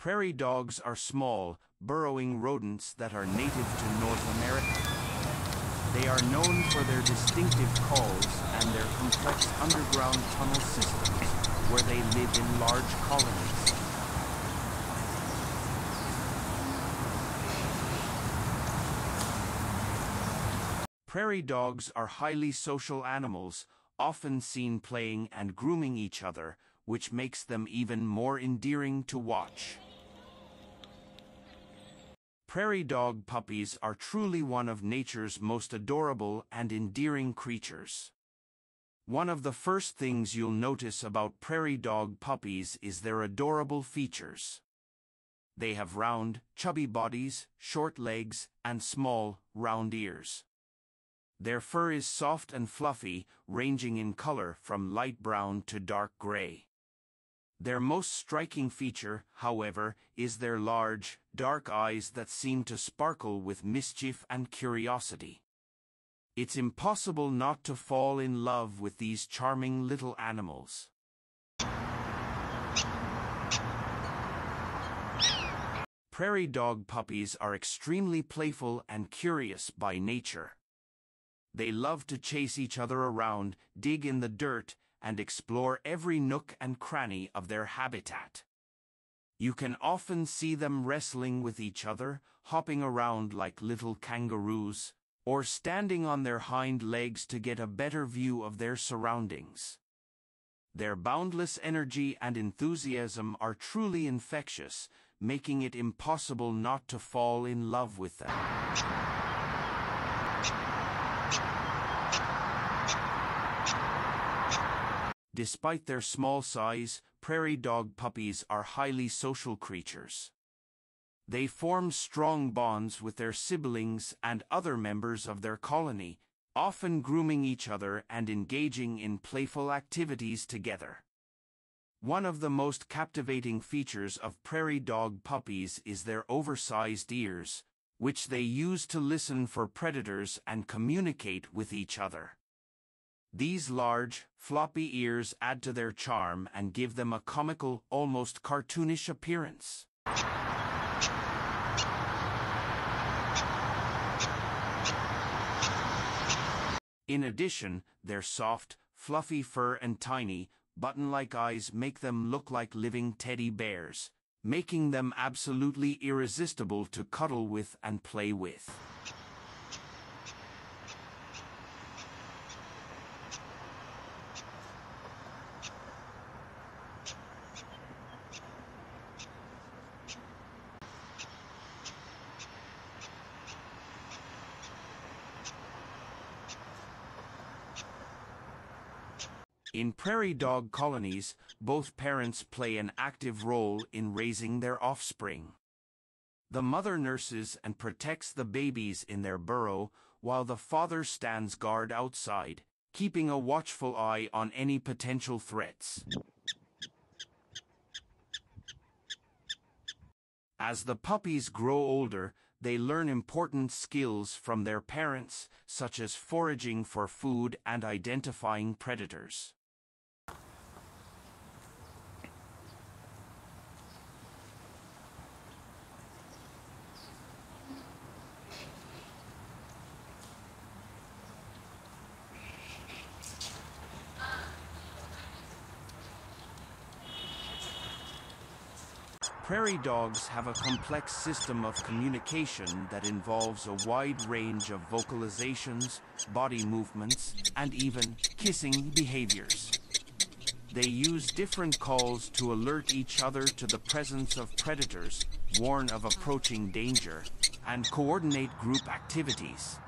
Prairie dogs are small, burrowing rodents that are native to North America. They are known for their distinctive calls and their complex underground tunnel systems, where they live in large colonies. Prairie dogs are highly social animals, often seen playing and grooming each other, which makes them even more endearing to watch. Prairie dog puppies are truly one of nature's most adorable and endearing creatures. One of the first things you'll notice about prairie dog puppies is their adorable features. They have round, chubby bodies, short legs, and small, round ears. Their fur is soft and fluffy, ranging in color from light brown to dark gray. Their most striking feature, however, is their large, dark eyes that seem to sparkle with mischief and curiosity. It's impossible not to fall in love with these charming little animals. Prairie dog puppies are extremely playful and curious by nature. They love to chase each other around, dig in the dirt, and explore every nook and cranny of their habitat. You can often see them wrestling with each other, hopping around like little kangaroos, or standing on their hind legs to get a better view of their surroundings. Their boundless energy and enthusiasm are truly infectious, making it impossible not to fall in love with them. Despite their small size, prairie dog puppies are highly social creatures. They form strong bonds with their siblings and other members of their colony, often grooming each other and engaging in playful activities together. One of the most captivating features of prairie dog puppies is their oversized ears, which they use to listen for predators and communicate with each other. These large, floppy ears add to their charm and give them a comical, almost cartoonish appearance. In addition, their soft, fluffy fur and tiny, button-like eyes make them look like living teddy bears, making them absolutely irresistible to cuddle with and play with. In prairie dog colonies, both parents play an active role in raising their offspring. The mother nurses and protects the babies in their burrow, while the father stands guard outside, keeping a watchful eye on any potential threats. As the puppies grow older, they learn important skills from their parents, such as foraging for food and identifying predators. Prairie dogs have a complex system of communication that involves a wide range of vocalizations, body movements, and even kissing behaviors. They use different calls to alert each other to the presence of predators, warn of approaching danger, and coordinate group activities.